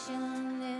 passion